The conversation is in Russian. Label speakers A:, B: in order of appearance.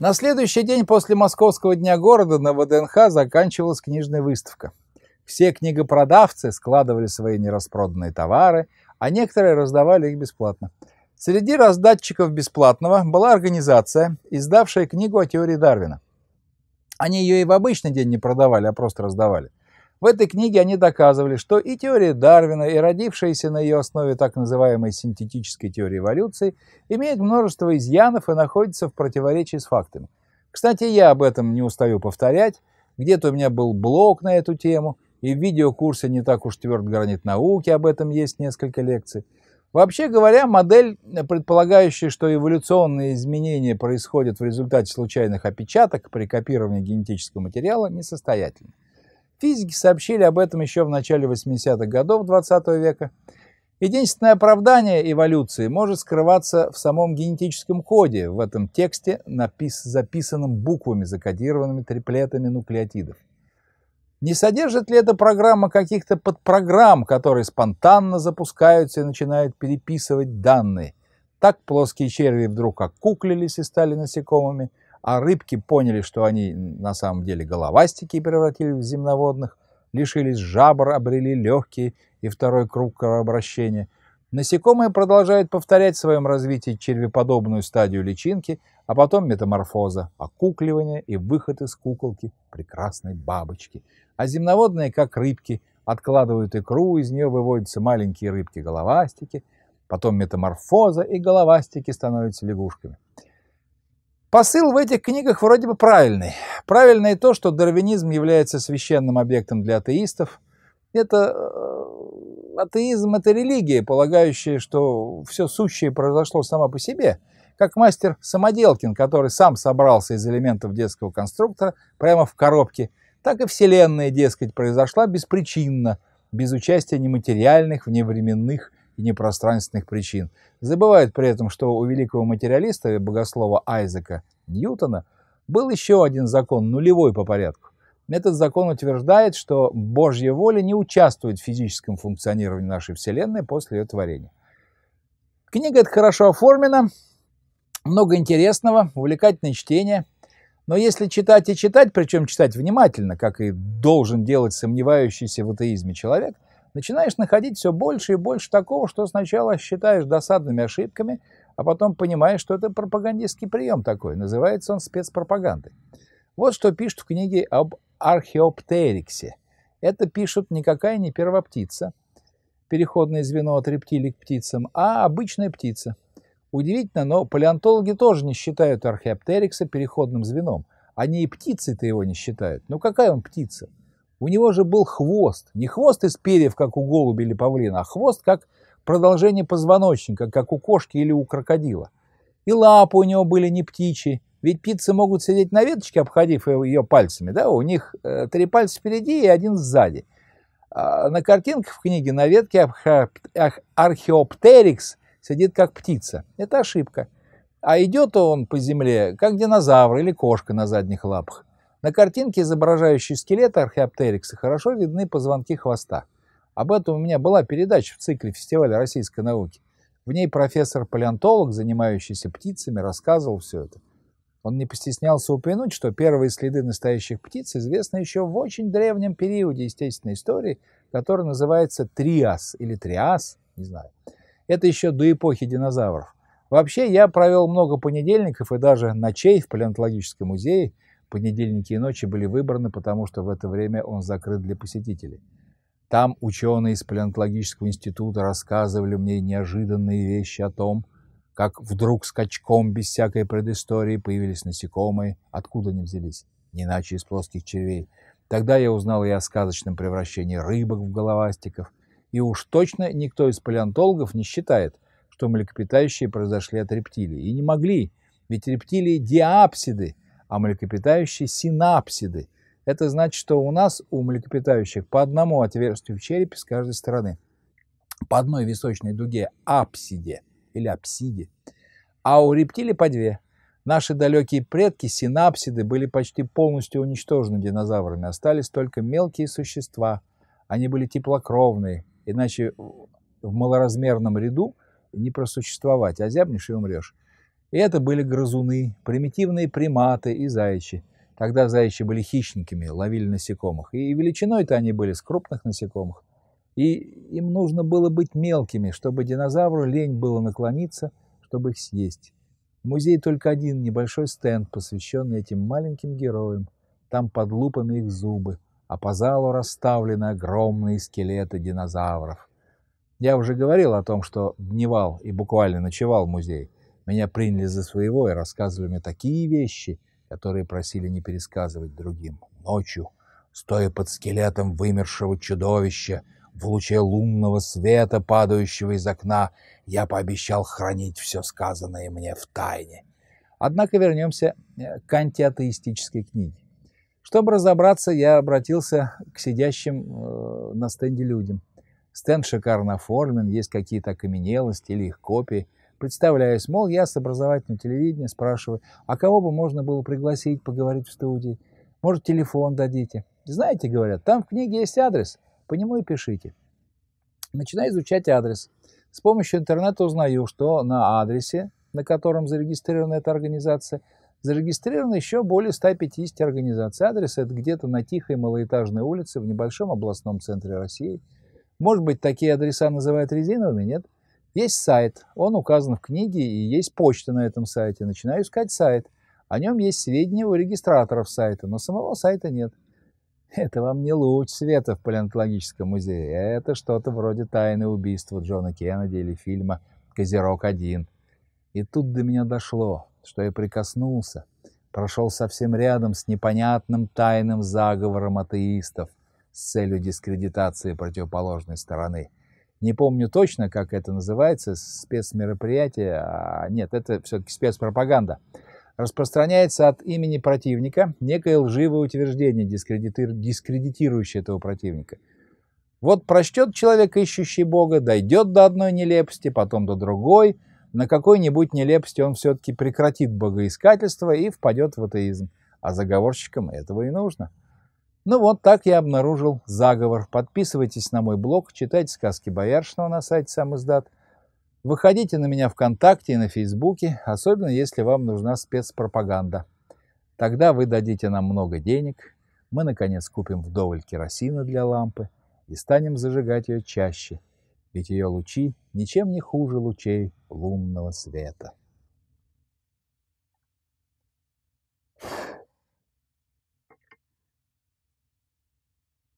A: На следующий день после Московского дня города на ВДНХ заканчивалась книжная выставка. Все книгопродавцы складывали свои нераспроданные товары, а некоторые раздавали их бесплатно. Среди раздатчиков бесплатного была организация, издавшая книгу о теории Дарвина. Они ее и в обычный день не продавали, а просто раздавали. В этой книге они доказывали, что и теория Дарвина, и родившаяся на ее основе так называемой синтетической теории эволюции имеют множество изъянов и находятся в противоречии с фактами. Кстати, я об этом не устаю повторять. Где-то у меня был блог на эту тему, и в видеокурсе «Не так уж тверд гранит науки» об этом есть несколько лекций. Вообще говоря, модель, предполагающая, что эволюционные изменения происходят в результате случайных опечаток при копировании генетического материала, несостоятельна. Физики сообщили об этом еще в начале 80-х годов 20 -го века. Единственное оправдание эволюции может скрываться в самом генетическом коде, в этом тексте, напис записанном буквами, закодированными триплетами нуклеотидов. Не содержит ли эта программа каких-то подпрограмм, которые спонтанно запускаются и начинают переписывать данные? Так плоские черви вдруг окуклились и стали насекомыми, а рыбки поняли, что они на самом деле головастики и превратились в земноводных, лишились жабр, обрели легкие и второй круг кровообращения. Насекомые продолжают повторять в своем развитии червеподобную стадию личинки, а потом метаморфоза, окукливание и выход из куколки прекрасной бабочки. А земноводные, как рыбки, откладывают икру, из нее выводятся маленькие рыбки-головастики, потом метаморфоза, и головастики становятся лягушками. Посыл в этих книгах вроде бы правильный. Правильно и то, что дарвинизм является священным объектом для атеистов. Это э, атеизм — это религия, полагающая, что все сущее произошло само по себе, как мастер Самоделкин, который сам собрался из элементов детского конструктора прямо в коробке, так и Вселенная, дескать, произошла беспричинно, без участия нематериальных, вневременных и непространственных причин. Забывают при этом, что у великого материалиста и богослова Айзека Ньютона был еще один закон, нулевой по порядку. Этот закон утверждает, что Божья воля не участвует в физическом функционировании нашей Вселенной после ее творения. Книга эта хорошо оформлена, много интересного, увлекательное чтение. Но если читать и читать, причем читать внимательно, как и должен делать сомневающийся в атеизме человек – начинаешь находить все больше и больше такого, что сначала считаешь досадными ошибками, а потом понимаешь, что это пропагандистский прием такой. Называется он спецпропагандой. Вот что пишут в книге об археоптериксе. Это пишут никакая не первоптица, переходное звено от рептилий к птицам, а обычная птица. Удивительно, но палеонтологи тоже не считают археоптерикса переходным звеном. Они и птицей-то его не считают. Ну какая он птица? У него же был хвост. Не хвост из перьев, как у голуби или павлина, а хвост как продолжение позвоночника, как у кошки или у крокодила. И лапы у него были не птичьи. Ведь птицы могут сидеть на веточке, обходив ее пальцами. Да? У них э, три пальца впереди и один сзади. А на картинках в книге на ветке археоптерикс сидит как птица. Это ошибка. А идет он по земле, как динозавр или кошка на задних лапах. На картинке, изображающей скелет археоптерикса, хорошо видны позвонки хвоста. Об этом у меня была передача в цикле фестиваля российской науки. В ней профессор-палеонтолог, занимающийся птицами, рассказывал все это. Он не постеснялся упомянуть, что первые следы настоящих птиц известны еще в очень древнем периоде естественной истории, который называется Триас или Триас, не знаю. Это еще до эпохи динозавров. Вообще, я провел много понедельников и даже ночей в палеонтологическом музее – Понедельники и ночи были выбраны, потому что в это время он закрыт для посетителей. Там ученые из палеонтологического института рассказывали мне неожиданные вещи о том, как вдруг скачком, без всякой предыстории, появились насекомые, откуда они взялись, не иначе из плоских червей. Тогда я узнал и о сказочном превращении рыбок в головастиков, и уж точно никто из палеонтологов не считает, что млекопитающие произошли от рептилий. И не могли, ведь рептилии диапсиды, а млекопитающие синапсиды. Это значит, что у нас, у млекопитающих, по одному отверстию в черепе с каждой стороны. По одной височной дуге апсиде или апсиде. А у рептилий по две. Наши далекие предки, синапсиды, были почти полностью уничтожены динозаврами. Остались только мелкие существа. Они были теплокровные, иначе в малоразмерном ряду не просуществовать, а зябнешь и умрешь. И это были грызуны, примитивные приматы и заячи. Тогда заячи были хищниками, ловили насекомых. И величиной-то они были с крупных насекомых. И им нужно было быть мелкими, чтобы динозавру лень было наклониться, чтобы их съесть. В музее только один небольшой стенд, посвященный этим маленьким героям. Там под лупами их зубы, а по залу расставлены огромные скелеты динозавров. Я уже говорил о том, что дневал и буквально ночевал в музее. Меня приняли за своего и рассказывали мне такие вещи, которые просили не пересказывать другим. Ночью, стоя под скелетом вымершего чудовища, в луче лунного света, падающего из окна, я пообещал хранить все сказанное мне в тайне. Однако вернемся э, к антиатеистической книге. Чтобы разобраться, я обратился к сидящим э, на стенде людям. Стенд шикарно оформлен, есть какие-то окаменелости или их копии. Представляюсь, мол, я с образовательного телевидения спрашиваю, а кого бы можно было пригласить поговорить в студии? Может, телефон дадите? Знаете, говорят, там в книге есть адрес, по нему и пишите. Начинаю изучать адрес. С помощью интернета узнаю, что на адресе, на котором зарегистрирована эта организация, зарегистрировано еще более 150 организаций. Адрес это где-то на тихой малоэтажной улице в небольшом областном центре России. Может быть, такие адреса называют резиновыми? Нет. Есть сайт, он указан в книге, и есть почта на этом сайте. Начинаю искать сайт. О нем есть сведения у регистраторов сайта, но самого сайта нет. Это вам не луч света в палеонтологическом музее. Это что-то вроде тайны убийства Джона Кеннеди или фильма «Козерог-1». И тут до меня дошло, что я прикоснулся, прошел совсем рядом с непонятным тайным заговором атеистов с целью дискредитации противоположной стороны. Не помню точно, как это называется, спецмероприятие. А нет, это все-таки спецпропаганда распространяется от имени противника некое лживое утверждение, дискредитирующее этого противника. Вот прочтет человек, ищущий Бога, дойдет до одной нелепости, потом до другой, на какой-нибудь нелепости он все-таки прекратит богоискательство и впадет в атеизм. А заговорщикам этого и нужно. Ну вот так я обнаружил заговор. Подписывайтесь на мой блог, читайте сказки Бояршного на сайте сам издат. Выходите на меня ВКонтакте и на Фейсбуке, особенно если вам нужна спецпропаганда. Тогда вы дадите нам много денег, мы, наконец, купим вдоволь керосина для лампы и станем зажигать ее чаще, ведь ее лучи ничем не хуже лучей лунного света.